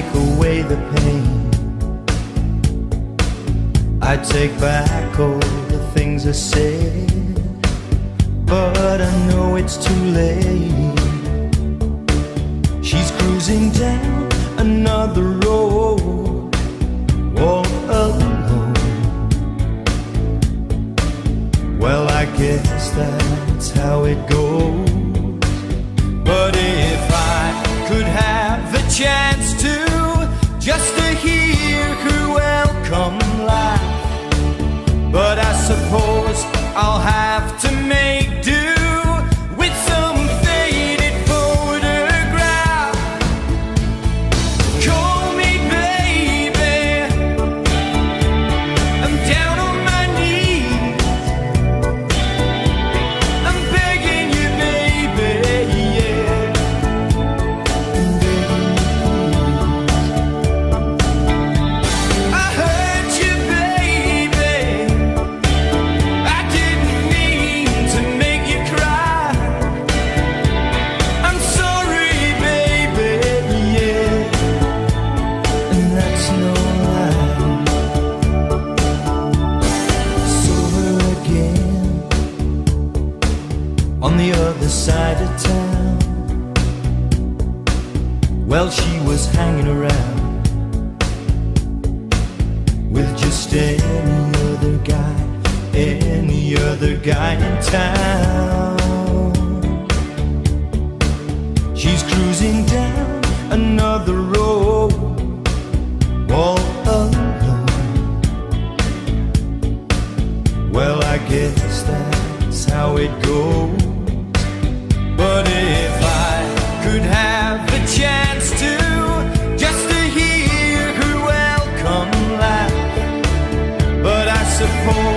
take away the pain. I take back all the things I said, but I know it's too late. She's cruising down another road, all alone. Well, I guess that's how it goes. But I suppose I'll have to make on the other side of town. Well, she was hanging around with just any other guy, any other guy in town. She's cruising down another road, all alone. Well, I guess that's how it goes. support.